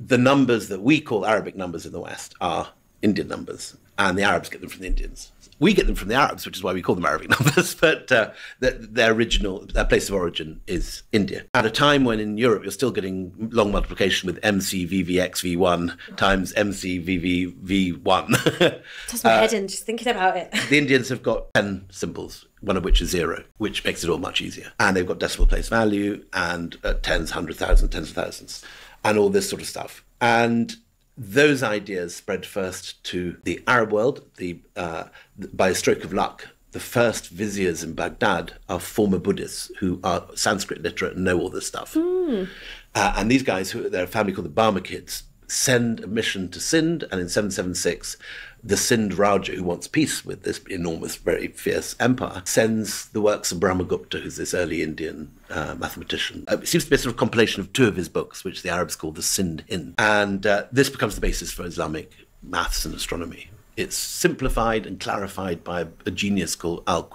the numbers that we call Arabic numbers in the West are Indian numbers, and the Arabs get them from the Indians. We get them from the Arabs, which is why we call them Arabic numbers, but uh, their, their original, their place of origin is India. At a time when in Europe you're still getting long multiplication with MCVVXV1 times MCVVV1. Toss my head in just thinking about it. the Indians have got 10 symbols, one of which is zero, which makes it all much easier. And they've got decimal place value and uh, tens, hundred thousand, tens of thousands, and all this sort of stuff. And those ideas spread first to the Arab world. The, uh, by a stroke of luck, the first viziers in Baghdad are former Buddhists who are Sanskrit literate and know all this stuff. Uh, and these guys, who they're a family called the Barmakids, send a mission to Sind, and in 776, the Sind Raja, who wants peace with this enormous, very fierce empire, sends the works of Brahmagupta, who's this early Indian uh, mathematician. Uh, it seems to be a sort of compilation of two of his books, which the Arabs call the Sind Hind. And uh, this becomes the basis for Islamic maths and astronomy. It's simplified and clarified by a genius called Al